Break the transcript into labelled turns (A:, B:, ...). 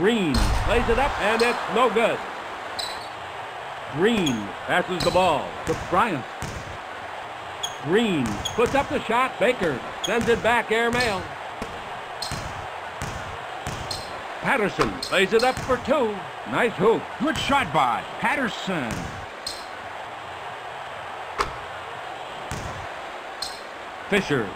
A: Green plays it up, and it's no good. Green passes the ball to Bryant. Green puts up the shot. Baker sends it back airmail. Patterson plays it up for two. Nice hoop.
B: Good shot by Patterson.
A: Fisher